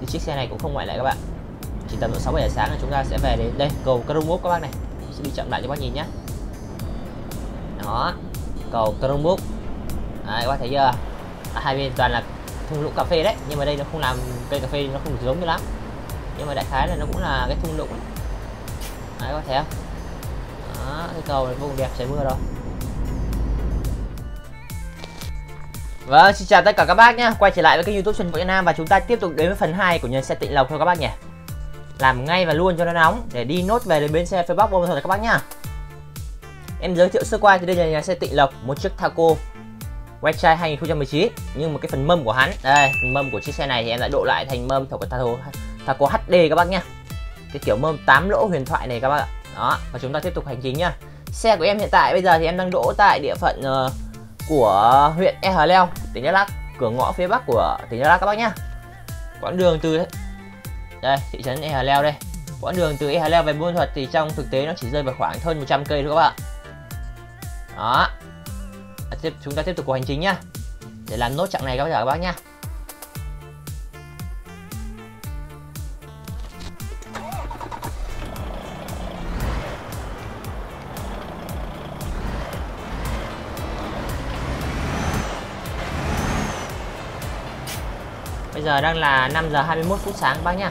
thì chiếc xe này cũng không ngoại lệ các bạn. Chỉ tầm độ sáu bảy giờ sáng là chúng ta sẽ về đến đây cầu Chromebook các bác này. Sẽ đi chậm lại cho bác nhìn nhé đó cầu Chromebook đấy các bác thấy chưa? À, hai bên toàn là thung lũng cà phê đấy nhưng mà đây nó không làm cây cà phê nó không được giống như lắm. Nhưng mà đại khái là nó cũng là cái thung lũng. Đấy, đấy có thấy không? Đó cái cầu này vô cùng đẹp trời mưa rồi. Vâng, xin chào tất cả các bác nhé Quay trở lại với kênh youtube Xuân Võ Nam Và chúng ta tiếp tục đến với phần 2 của nhân xe Tịnh Lộc thôi các bác nhỉ. Làm ngay và luôn cho nó nóng Để đi nốt về đến bến xe phía Bắc Bô thôi các bác nhá. Em giới thiệu sơ qua thì đây là nhà xe Tịnh Lộc Một chiếc Taco Website 2019 Nhưng một cái phần mâm của hắn Đây, phần mâm của chiếc xe này thì em đã độ lại thành mâm của Taco, Taco HD các bác nhá. Cái kiểu mâm 8 lỗ huyền thoại này các bác ạ. Đó, và chúng ta tiếp tục hành trình nhá. Xe của em hiện tại bây giờ thì em đang đỗ tại địa phận uh, của huyện E Hà Leo, tỉnh Đắk Lắk, cửa ngõ phía bắc của tỉnh Đắk Lắk các bác nhá. Quãng đường từ đây, thị trấn E Hà Leo đây. Quãng đường từ E Hà Leo về Buôn Thuật thì trong thực tế nó chỉ rơi vào khoảng hơn 100 cây thôi các bạn. Đó. Tiếp chúng ta tiếp tục cuộc hành trình nhá. Để làm nốt chặng này các các bác nhá. Giờ đang là 5 giờ 21 phút sáng bác nhá.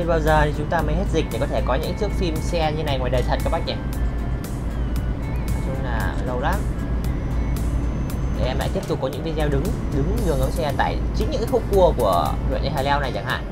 Biết bao giờ thì chúng ta mới hết dịch để có thể có những thước phim xe như này ngoài đời thật các bác nhỉ? Nói chung là lâu lắm. Để em lại tiếp tục có những video đứng đứng nhường ống xe tại chính những cái khúc cua của huyện Hà Leo này chẳng hạn.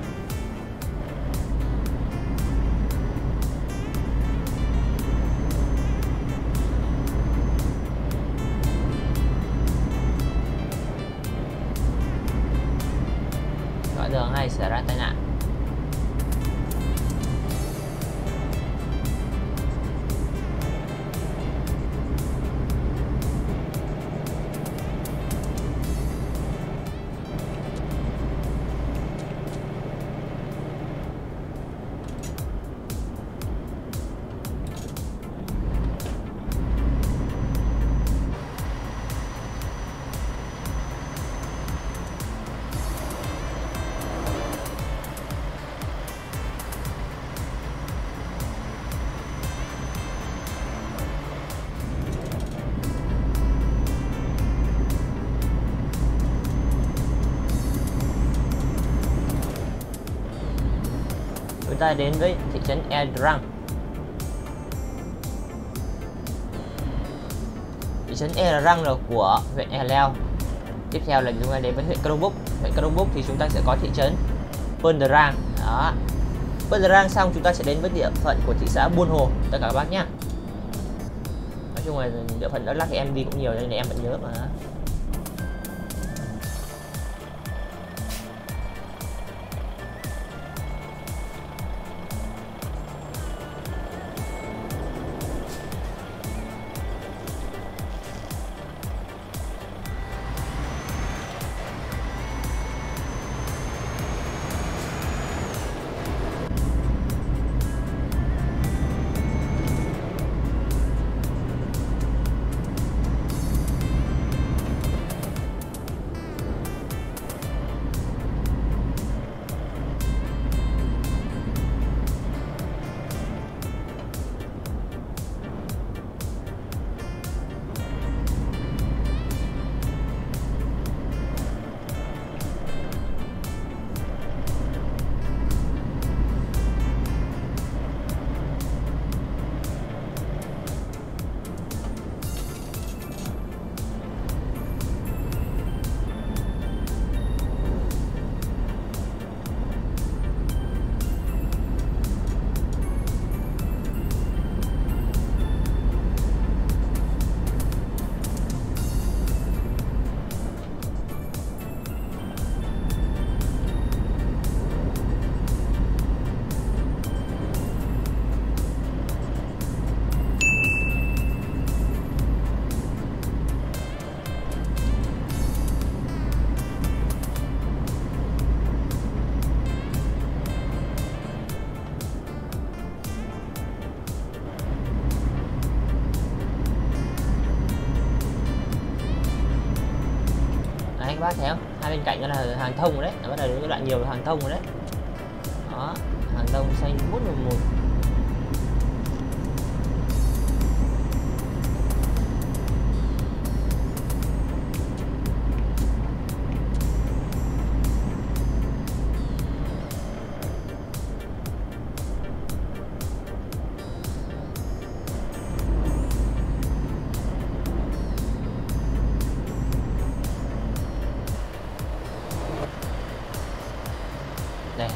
Ta đến với thị trấn Edrang thị trấn Edrang là của huyện Eleo tiếp theo là chúng ta đến với huyện Cronbuk huyện Cronbuk thì chúng ta sẽ có thị trấn Pendrang đó. Pendrang xong chúng ta sẽ đến với địa phận của thị xã Buôn Hồ. Tất cả các bác nhé. nói chung là địa phận đó lắc thì em đi cũng nhiều nên em vẫn nhớ mà. Các bác thấy không? Hai bên cạnh đó là hàng thông rồi đấy bắt đầu đến đoạn nhiều hàng thông rồi đấy. Đó, hàng thông xanh mút một mùi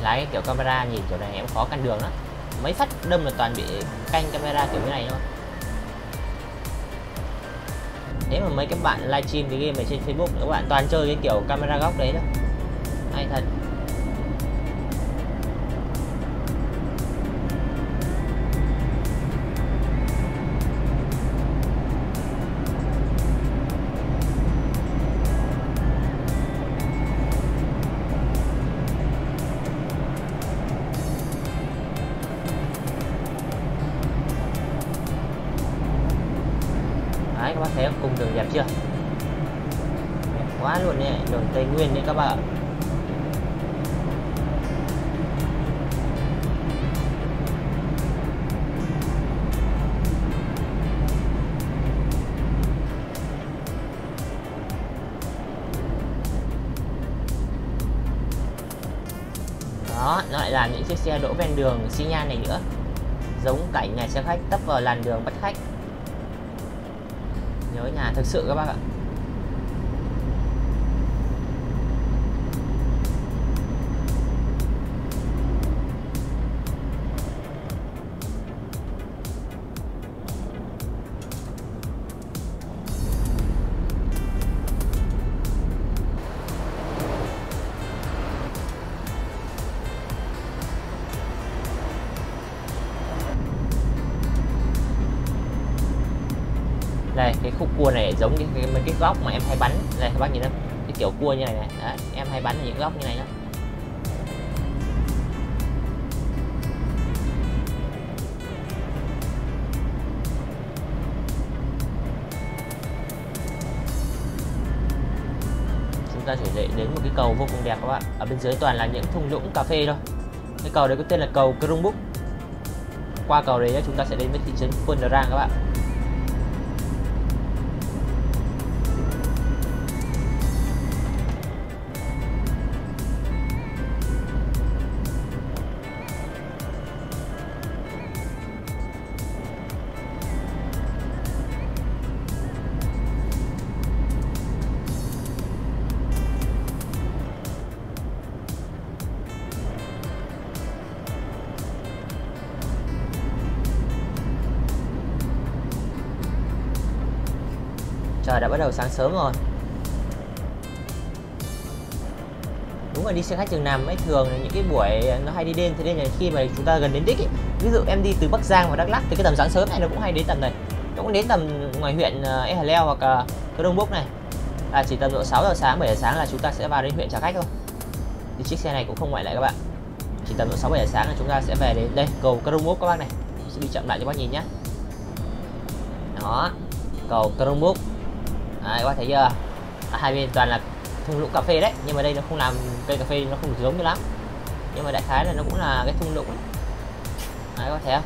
lái cái kiểu camera nhìn kiểu này em khó căn đường lắm. Mấy phát đâm là toàn bị canh camera kiểu như này thôi. Thế mà mấy các bạn livestream cái game này trên Facebook, các bạn toàn chơi cái kiểu camera góc đấy đó hay thật. Đẹp chưa? Đẹp quá luôn đấy đường tây nguyên đấy các bạn ạ. Đó nó lại là những chiếc xe đỗ ven đường xi nhan này nữa. Giống cảnh nhà xe khách tấp vào làn đường bắt khách nhớ nhà. Thực sự các bác ạ giống như cái mấy cái góc mà em hay bắn. Này, các bác nhìn thấy cái kiểu cua như này này. Đấy, em hay bắn ở những góc như này đó chúng ta sẽ đến một cái cầu vô cùng đẹp các bạn. Ở bên dưới toàn là những thung lũng cà phê thôi. Cái cầu đấy có tên là cầu Crongbuk qua cầu đấy chúng ta sẽ đến với thị trấn Quân Rang các bạn. Đã bắt đầu sáng sớm rồi. Đúng là đi xe khách chừng nằm, ấy thường là những cái buổi nó hay đi đêm thế nên là khi mà chúng ta gần đến đích ấy, ví dụ em đi từ Bắc Giang và Đắk Lắk thì cái tầm sáng sớm này nó cũng hay đến tầm này. Nó cũng đến tầm ngoài huyện uh, E Hà Leo hoặc uh, Cơ Đông Bốc này. À, chỉ tầm độ 6 giờ sáng 7 giờ sáng là chúng ta sẽ vào đến huyện trả Khách thôi. Thì chiếc xe này cũng không ngoại lệ các bạn. Chỉ tầm độ 6 7 giờ sáng là chúng ta sẽ về đến đây cầu Cơ Đông Bốc các bác này. Sẽ đi chậm lại cho bác nhìn nhé đó cầu Cơ Đông Đấy, các bác thấy chưa? À, hai bên toàn là thung lũng cà phê đấy nhưng mà đây nó không làm cây cà phê nó không giống như lắm. Nhưng mà đại khái là nó cũng là cái thung lũng đấy, đấy các bác thấy không?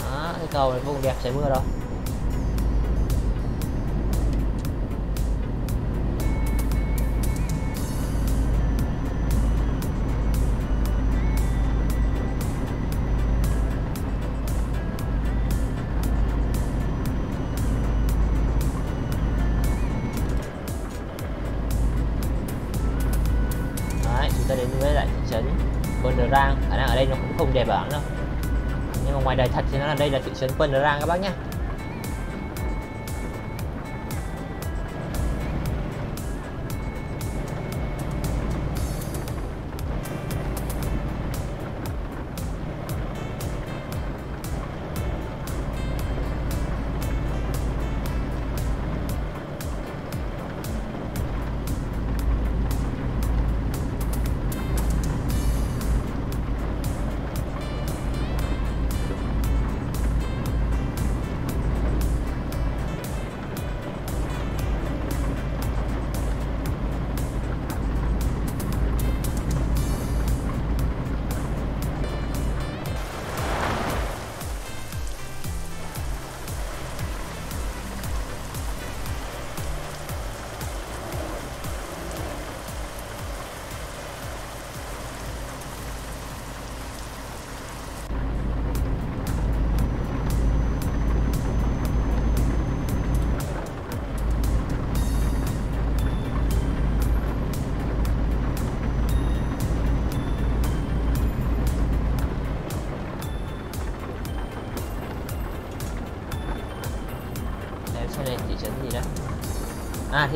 Đó, cái cầu này vô cùng đẹp trời mưa rồi. Đây nó cũng không đẹp lắm đâu. Nhưng mà ngoài đời thật thì nó là đây là thị trấn Rang các bác nhé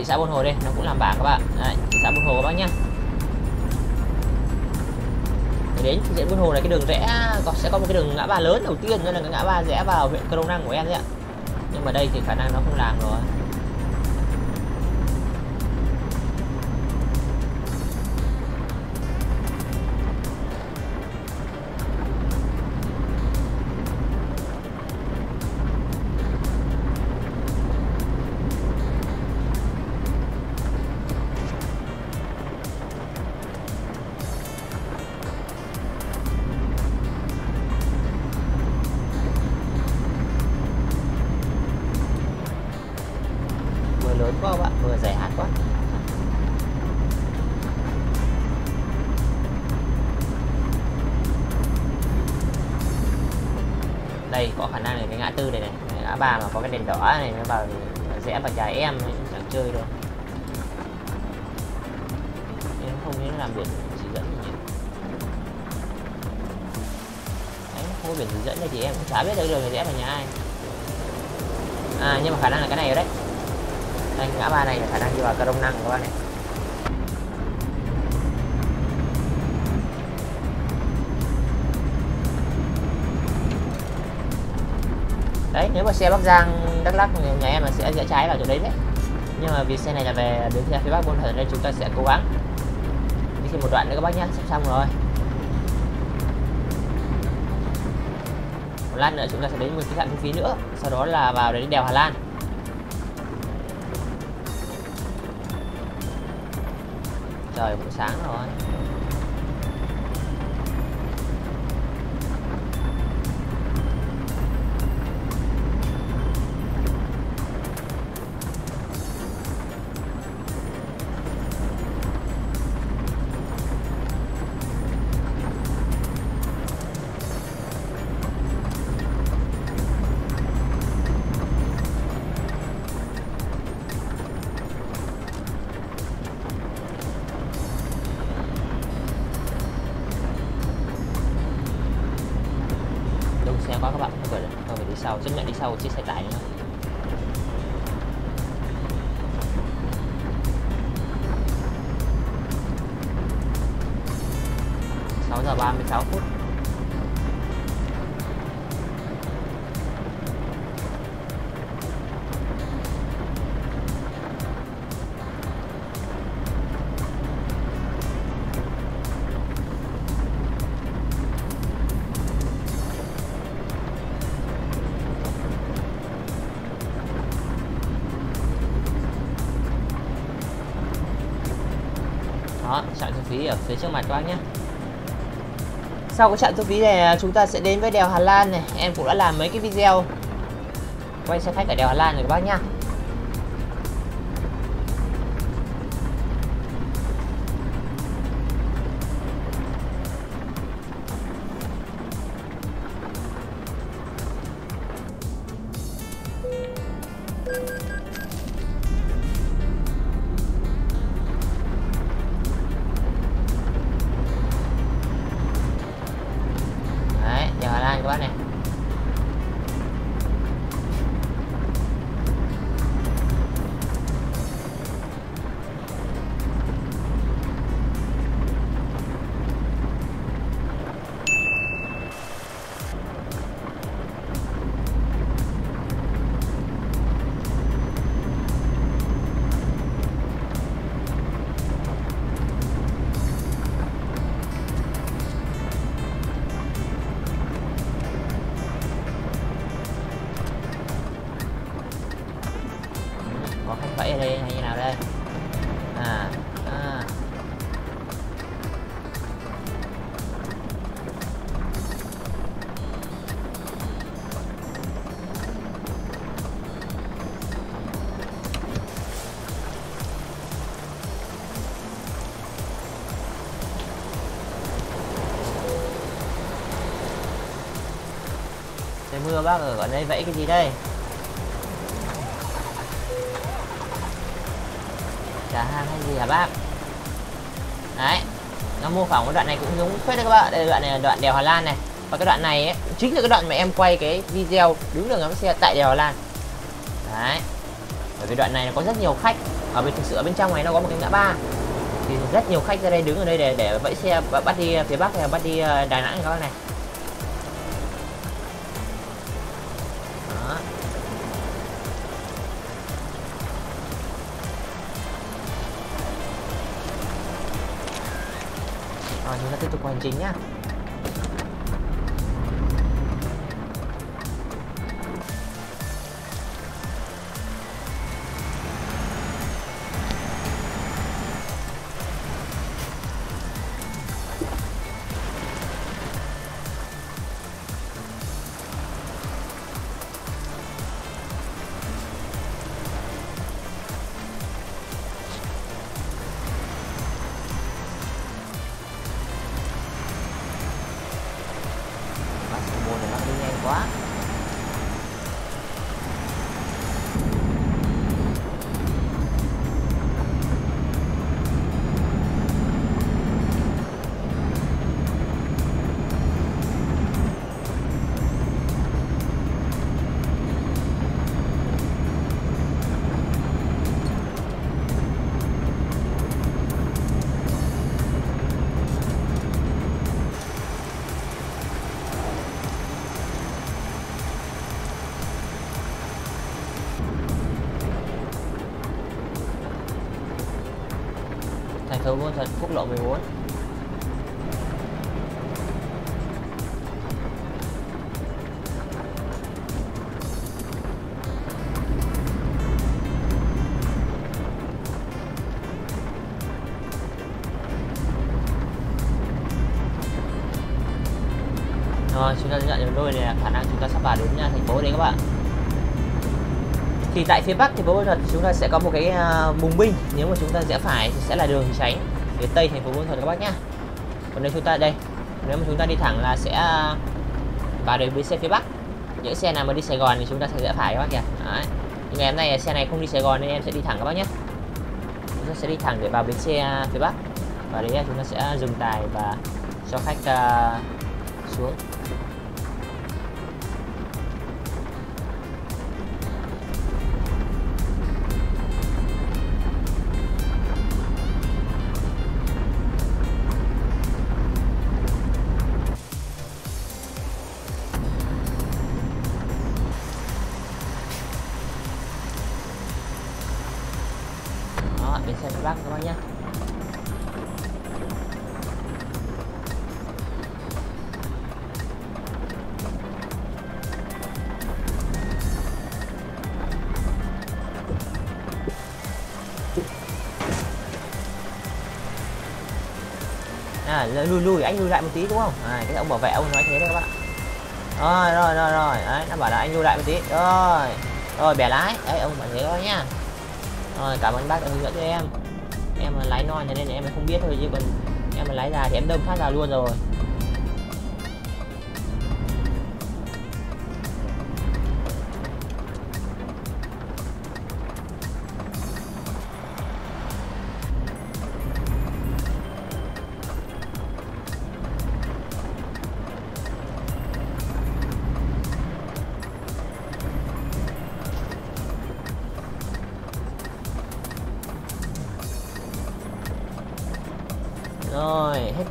thị xã buôn hồ đây nó cũng làm bảng các bạn. Đấy, thị xã buôn hồ các bác nhá. Để đến thị xã buôn hồ này cái đường rẽ có sẽ có một cái đường ngã ba lớn đầu tiên nên là cái ngã ba rẽ vào huyện crong năng của em đấy ạ. Nhưng mà đây thì khả năng nó không làm rồi. Đây có khả năng là cái ngã tư này này ngã ba mà có cái đèn đỏ này nó vào thì rẽ vào nhà em chẳng chơi đâu. Nhưng không biết nó làm biển chỉ dẫn gì nhỉ? Đấy, không có biển chỉ dẫn đây thì em cũng chả biết được đường rẽ vào nhà ai. À nhưng mà khả năng là cái này rồi đấy. Đây ngã ba này là khả năng đi vào cơ đông năng các bạn này. Đấy, nếu mà xe bắc giang, đắk lắc nhà em là sẽ rẽ trái vào chỗ đấy đấy. Nhưng mà vì xe này là về đến phía bắc buôn thuận nên chúng ta sẽ cố gắng. Đi thêm một đoạn nữa các bác nhé, sắp xong rồi. Một lát nữa chúng ta sẽ đến một cái trạm thu phí nữa, sau đó là vào đến đèo Hà Lan. Trời, cũng sáng rồi. Sau chấp nhận đi sau chiếc xe tải nữa đó, trạm thu phí ở phía trước mặt các bác nhé. Sau cái trạm thu phí này à, chúng ta sẽ đến với đèo Hà Lan này. Em cũng đã làm mấy cái video. Quay xe khách ở đèo Hà Lan rồi các bác nhá. Vâng, ở ở đây vẫy cái gì đây? Trả hàng hay gì hả bác? Đấy nó mô phỏng cái đoạn này cũng giống phết đấy các bạn đây là đoạn này là đoạn đèo Hà Lan này. Và cái đoạn này ấy, chính là cái đoạn mà em quay cái video đứng đường ngắm xe tại đèo Hà Lan. Đấy bởi vì đoạn này nó có rất nhiều khách. Ở bên thực sự ở bên trong này nó có một cái ngã ba. Thì rất nhiều khách ra đây đứng ở đây để để vẫy xe bắt đi phía bắc hay bắt đi ờ, đà nẵng các bạn này. Rồi chúng ta tiếp quốc lộ 14 Rồi, chúng ta nhận được đôi này là khả năng chúng ta sắp vào đến nha thành phố đấy các bạn. Thì tại phía bắc thì phố Buôn chúng ta sẽ có một cái uh, bùng binh, nếu mà chúng ta rẽ phải thì sẽ là đường tránh phía tây thành phố Buôn Thuật các bác nhá. Còn nếu chúng ta đây, nếu mà chúng ta đi thẳng là sẽ à, vào đến bến xe phía bắc. Những xe nào mà đi Sài Gòn thì chúng ta sẽ rẽ phải các bác kìa. Đấy. Nhưng ngày hôm nay xe này không đi Sài Gòn nên em sẽ đi thẳng các bác nhé. Chúng ta sẽ đi thẳng để vào bến xe à, phía bắc. Và đấy chúng ta sẽ dừng tài và cho khách uh, xuống à lùi lùi anh lùi lại một tí đúng không? À, cái ông bảo vệ ông nói thế đấy các bạn. Rồi rồi rồi rồi. Đấy nó bảo là anh lùi lại một tí. Rồi rồi bẻ lái. Đấy ông bảo thế thôi nhá. Rồi cảm ơn bác đã hướng dẫn cho em. Em lái non cho nên là em không biết thôi chứ còn em lái già thì em đâm phát ra luôn rồi.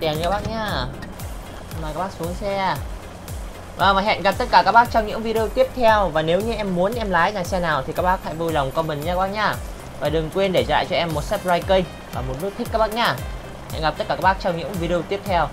Rồi nha tiền các bác nhá. Mời các bác xuống xe. Và, và hẹn gặp tất cả các bác trong những video tiếp theo. Và nếu như em muốn em lái nhà xe nào thì các bác hãy vui lòng comment nha các bác nhá. Và đừng quên để lại cho em một subscribe kênh và một nút thích các bác nhá. Hẹn gặp tất cả các bác trong những video tiếp theo.